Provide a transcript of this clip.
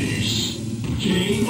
Três, quem